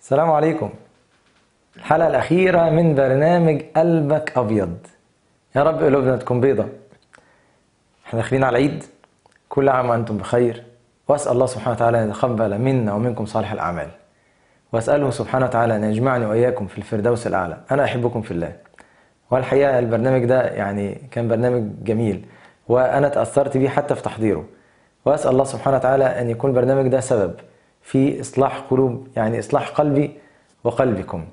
السلام عليكم. الحلقة الأخيرة من برنامج قلبك أبيض. يا رب قلوبنا تكون بيضة. إحنا داخلين على العيد. كل عام وأنتم بخير. وأسأل الله سبحانه وتعالى أن يتقبل منا ومنكم صالح الأعمال. وأسأله سبحانه وتعالى أن يجمعني وإياكم في الفردوس الأعلى. أنا أحبكم في الله. والحقيقة البرنامج ده يعني كان برنامج جميل. وأنا تأثرت بيه حتى في تحضيره. وأسأل الله سبحانه وتعالى أن يكون البرنامج ده سبب. في إصلاح قلوب يعني إصلاح قلبي وقلبكم.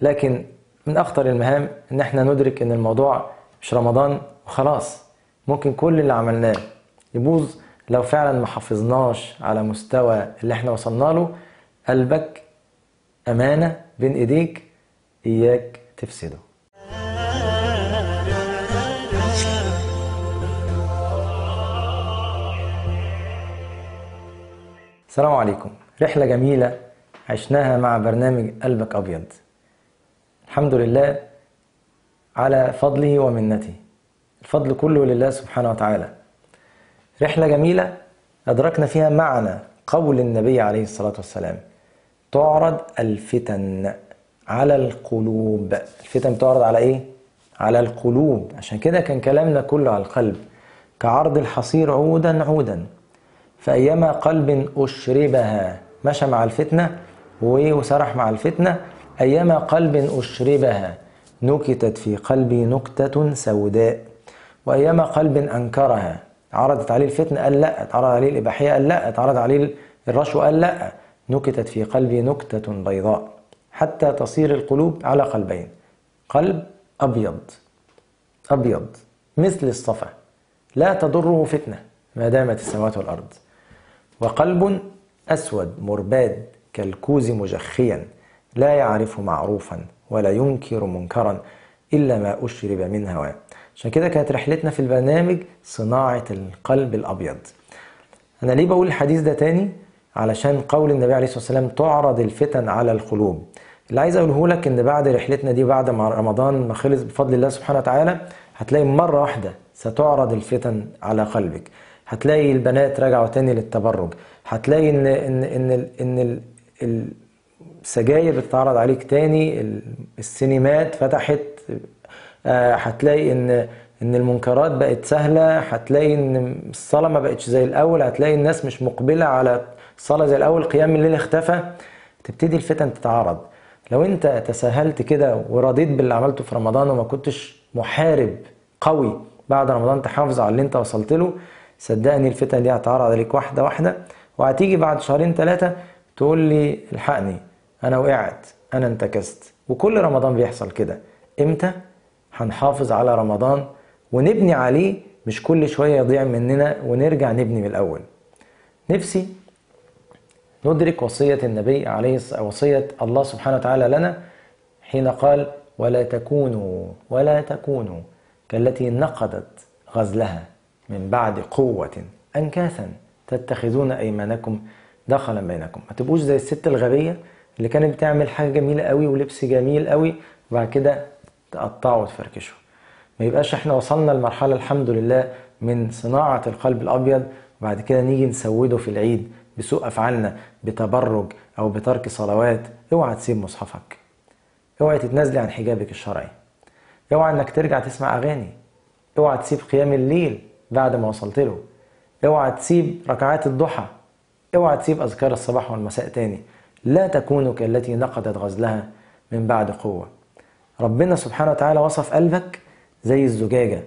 لكن من أخطر المهام إن إحنا ندرك إن الموضوع مش رمضان وخلاص. ممكن كل اللي عملناه يبوظ لو فعلا ما حافظناش على مستوى اللي إحنا وصلنا له. قلبك أمانة بين إيديك إياك تفسده. السلام عليكم. رحلة جميلة عشناها مع برنامج قلبك أبيض. الحمد لله على فضله ومنته. الفضل كله لله سبحانه وتعالى. رحلة جميلة أدركنا فيها معنى قول النبي عليه الصلاة والسلام تعرض الفتن على القلوب. الفتن تعرض على إيه؟ على القلوب. عشان كده كان كلامنا كله على القلب كعرض الحصير عودا عودا. فأيما قلب أشربها مشى مع الفتنة وسرح مع الفتنة. أيما قلب أشربها نكتت في قلبي نكتة سوداء. وأيما قلب أنكرها عرضت عليه الفتنة قال لا اتعرض عليه الإباحية قال لا اتعرض عليه الرشوة قال لا. نكتت في قلبي نكتة بيضاء. حتى تصير القلوب على قلبين قلب أبيض أبيض مثل الصفا. لا تضره فتنة ما دامت السماوات والأرض. وقلب أسود مرباد كالكوز مجخيا لا يعرف معروفا ولا ينكر منكرا إلا ما أشرب من هواه. عشان كده كانت رحلتنا في البرنامج صناعة القلب الأبيض. أنا ليه بقول الحديث ده تاني؟ علشان قول النبي عليه الصلاة والسلام تعرض الفتن على القلوب. اللي عايز أقوله لك إن بعد رحلتنا دي بعد ما رمضان ما خلص بفضل الله سبحانه وتعالى هتلاقي مرة واحدة ستعرض الفتن على قلبك. هتلاقي البنات رجعوا تاني للتبرج. هتلاقي ان ان إن إن السجاير بتتعرض عليك تاني السينمات فتحت. هتلاقي ان إن المنكرات بقت سهلة. هتلاقي إن الصلاة ما بقتش زي الأول. هتلاقي الناس مش مقبلة على الصلاة زي الأول. قيام الليل اختفى. تبتدي الفتن تتعارض لو أنت تساهلت كده ورضيت باللي عملته في رمضان وما كنتش محارب قوي بعد رمضان تحافظ على اللي أنت وصلت له صدقني الفتن دي هتعرض عليك واحدة واحدة وهتيجي بعد شهرين ثلاثة تقول لي الحقني أنا وقعت أنا انتكست. وكل رمضان بيحصل كده. إمتى؟ هنحافظ على رمضان ونبني عليه مش كل شوية يضيع مننا ونرجع نبني من الأول. نفسي ندرك وصية النبي عليه وصية الله سبحانه وتعالى لنا حين قال ولا تكونوا ولا تكونوا كالتي نقضت غزلها من بعد قوة أنكاثا تتخذون أيمانكم دخلا بينكم. ما تبقوش زي الست الغبية اللي كانت بتعمل حاجة جميلة قوي ولبس جميل قوي وبعد كده تقطعوا وتفركشوا. ما يبقاش إحنا وصلنا لمرحلة الحمد لله من صناعة القلب الأبيض وبعد كده نيجي نسوده في العيد بسوء أفعالنا بتبرج أو بترك صلوات. اوعى تسيب مصحفك. اوعى تتنازلي عن حجابك الشرعي. اوعى إنك ترجع تسمع أغاني. اوعى تسيب قيام الليل. بعد ما وصلت له. اوعى تسيب ركعات الضحى. اوعى تسيب أذكار الصباح والمساء تاني. لا تكونوا كالتي نقضت غزلها من بعد قوة. ربنا سبحانه وتعالى وصف قلبك زي الزجاجة.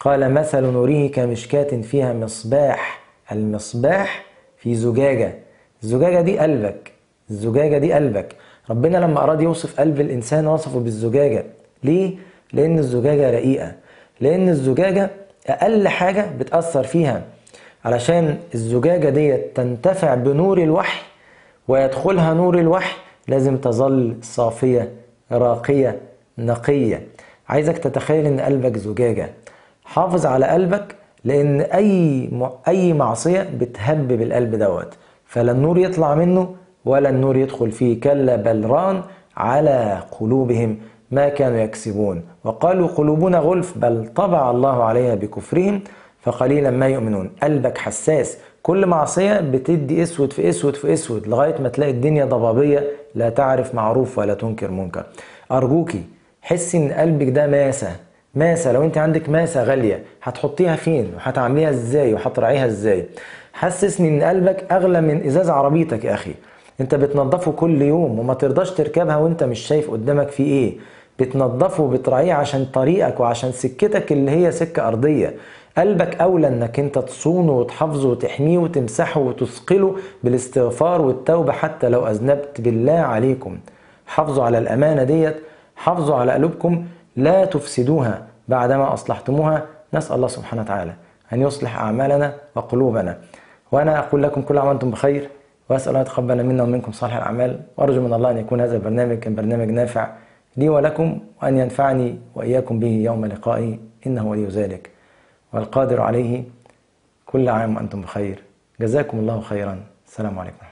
قال مثل نوره كمشكاة فيها مصباح. المصباح في زجاجة. الزجاجة دي قلبك. الزجاجة دي قلبك. ربنا لما أراد يوصف قلب الإنسان وصفه بالزجاجة. ليه؟ لأن الزجاجة رقيقة. لأن الزجاجة أقل حاجة بتأثر فيها علشان الزجاجة ديت تنتفع بنور الوحي ويدخلها نور الوحي لازم تظل صافية راقية نقية. عايزك تتخيل إن قلبك زجاجة. حافظ على قلبك لأن أي أي معصية بتهبب القلب دوت. فلا النور يطلع منه ولا النور يدخل فيه. كلا بل ران على قلوبهم. ما كانوا يكسبون. وقالوا قلوبنا غلف بل طبع الله عليها بكفرهم فقليلا ما يؤمنون. قلبك حساس. كل معصية بتدي أسود في أسود في أسود لغاية ما تلاقي الدنيا ضبابية لا تعرف معروف ولا تنكر منكر. أرجوكي حسي إن قلبك ده ماسة. ماسة لو أنت عندك ماسة غالية هتحطيها فين؟ وهتعمليها إزاي؟ وهتراعيها إزاي؟ حسسني إن قلبك أغلى من إزاز عربيتك يا أخي. أنت بتنظفه كل يوم وما ترضاش تركبها وأنت مش شايف قدامك في إيه. بتنظفه وبتراعيه عشان طريقك وعشان سكتك اللي هي سكة أرضية. قلبك أولى إنك أنت تصونه وتحافظه وتحميه وتمسحه وتثقله بالاستغفار والتوبة حتى لو أذنبت بالله عليكم. حافظوا على الأمانة ديت حافظوا على قلوبكم لا تفسدوها بعدما أصلحتموها. نسأل الله سبحانه وتعالى أن يصلح أعمالنا وقلوبنا. وأنا أقول لكم كل عام وأنتم بخير وأسأل الله يتقبل منا ومنكم صالح الأعمال. وأرجو من الله أن يكون هذا البرنامج كان برنامج نافع لي ولكم وأن ينفعني وإياكم به يوم لقائي إنه ولي ذلك. والقادر عليه كل عام وأنتم بخير. جزاكم الله خيرا. السلام عليكم